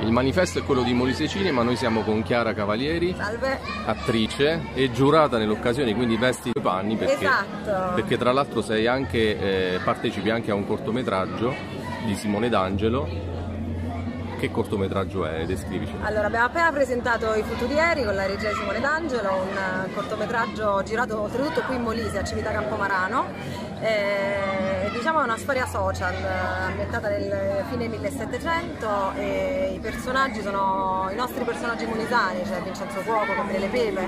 Il manifesto è quello di Molise Cinema, noi siamo con Chiara Cavalieri, Salve. attrice e giurata nell'occasione, quindi vesti i panni perché, Esatto. perché tra l'altro sei anche, eh, partecipi anche a un cortometraggio di Simone D'Angelo. Che cortometraggio è? Descrivici. Allora, abbiamo appena presentato I Futurieri con la regia di Simone D'Angelo, un cortometraggio girato oltretutto qui in Molise, a Civita Campomarano. Eh, diciamo è una storia social ambientata nel fine 1700 e i personaggi sono i nostri personaggi molisani, cioè Vincenzo Cuoco, Gabriele Pepe.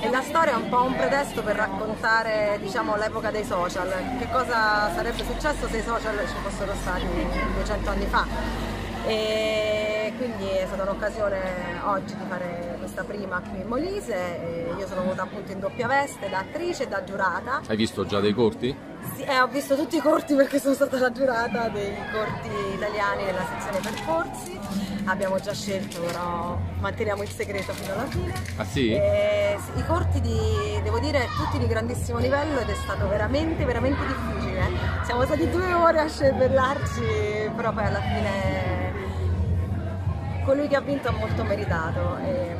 E la storia è un po' un pretesto per raccontare diciamo, l'epoca dei social, che cosa sarebbe successo se i social ci fossero stati 200 anni fa e quindi è stata un'occasione oggi di fare questa prima qui in Molise e io sono venuta appunto in doppia veste da attrice e da giurata Hai visto già dei corti? sì, eh, ho visto tutti i corti perché sono stata la giurata dei corti italiani della sezione percorsi abbiamo già scelto però manteniamo il segreto fino alla fine Ah sì? E sì, i corti di, devo dire, tutti di grandissimo livello ed è stato veramente, veramente difficile. Siamo stati due ore a scervellarci, però poi alla fine colui che ha vinto ha molto meritato. E,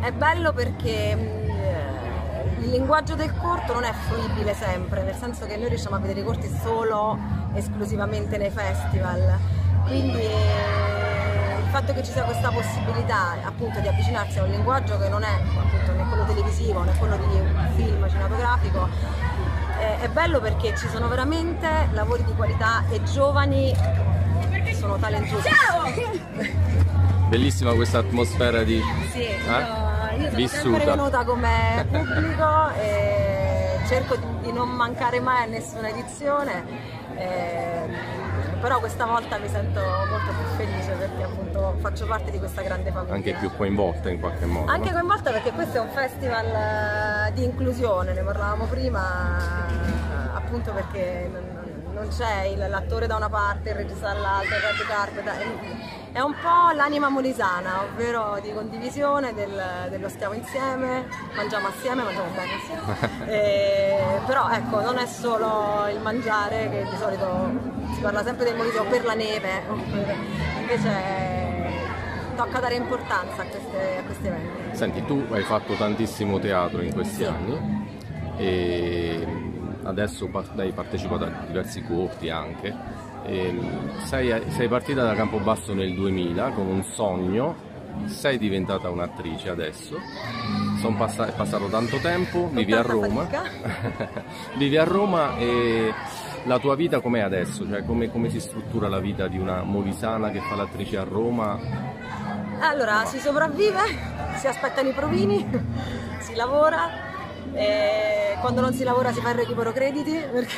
è bello perché mh, il linguaggio del corto non è fruibile sempre, nel senso che noi riusciamo a vedere i corti solo esclusivamente nei festival. Quindi eh, il fatto che ci sia questa possibilità appunto di avvicinarsi a un linguaggio che non è appunto né quello televisivo né quello di film cinematografico eh, è bello perché ci sono veramente lavori di qualità e giovani sono talentuosi. Bellissima questa atmosfera di... Sì, Eh? io, io sono Vissuta. sempre venuta come pubblico e cerco di, di non mancare mai a nessuna edizione. eh, però questa volta mi sento molto più felice perché appunto faccio parte di questa grande famiglia. anche più coinvolta in qualche modo. Anche no? coinvolta perché questo è un festival eh, di inclusione, ne parlavamo prima, appunto perché non, non c'è l'attore da una parte, il regista dall'altra, il red carpet, è- un po' l'anima molisana, ovvero di condivisione del- dello stiamo insieme, mangiamo assieme, mangiamo bene assieme. E- però ecco, non è solo il mangiare che di solito si parla sempre del Molise o per la neve, invece tocca dare importanza a, queste- a questi eventi. Senti, tu hai fatto tantissimo teatro in questi Sì. anni e adesso hai partecipato a diversi corti anche. E sei, sei partita da Campobasso nel 2000 con un sogno, sei diventata un'attrice adesso, passa- è passato tanto tempo, vivi a Roma, vivi a Roma e la tua vita com'è adesso? Cioè come, come si struttura la vita di una molisana che fa l'attrice a Roma? Allora, si sopravvive, si aspettano i provini, si lavora, e quando non si lavora si fa il recupero crediti, perché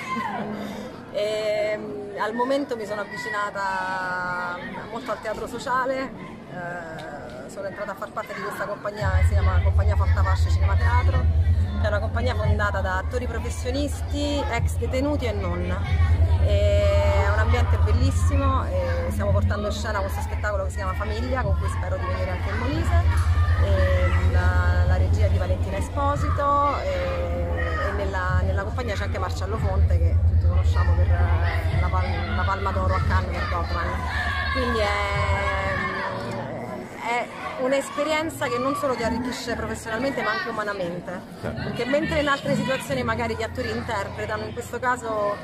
e, mm, al momento mi sono avvicinata molto al teatro sociale, eh, sono entrata a far parte di questa compagnia che si chiama Compagnia Fortapasce Cinema Teatro, che è una compagnia fondata da attori professionisti, ex detenuti e non. E è un ambiente bellissimo stiamo portando in scena questo spettacolo che si chiama Famiglia, con cui spero di venire anche in Molise. Compagnia c'è anche Marcello Fonte che tutti conosciamo per eh, la, pal- la Palma d'Oro a Cannes per Dogman. Quindi è, è un'esperienza che non solo ti arricchisce professionalmente ma anche umanamente. Certo. Perché mentre in altre situazioni magari gli attori interpretano, in questo caso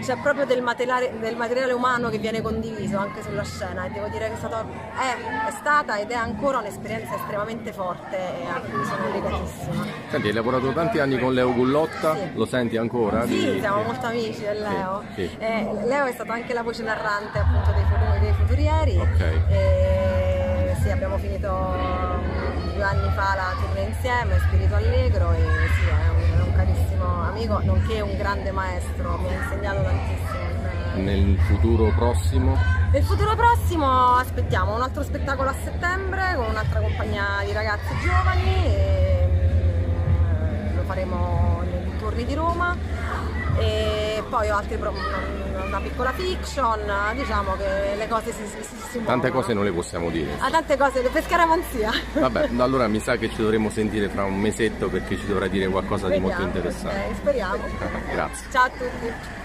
c'è proprio del materiale, del materiale umano che viene condiviso anche sulla scena e devo dire che è, stato, è, è stata ed è ancora un'esperienza estremamente forte e a cui sono legatissima. Senti, hai lavorato tanti anni con Leo Gullotta, Sì. lo senti ancora? Sì, Di- siamo molto amici del Leo. Sì, sì. Eh, Leo è stato anche la voce narrante appunto dei, futuri- dei futurieri. Ok. E, sì, abbiamo finito due anni fa la tournée insieme, Spirito Allegro e sì, è un, è un carissimo amico, nonché un grande maestro, mi ha insegnato tantissimo. Nel futuro prossimo? nel futuro prossimo aspettiamo un altro spettacolo a settembre con un'altra compagnia di ragazzi giovani e mm, lo faremo nei turni di Roma e poi ho altri pro- una piccola fiction, diciamo che le cose si, si, si, si Tante muovono. cose non le possiamo dire. A tante cose, per scaramanzia. Vabbè, allora mi sa che ci dovremo sentire fra un mesetto perché ci dovrà dire qualcosa di molto interessante. ok, speriamo. Grazie. Ciao a tutti.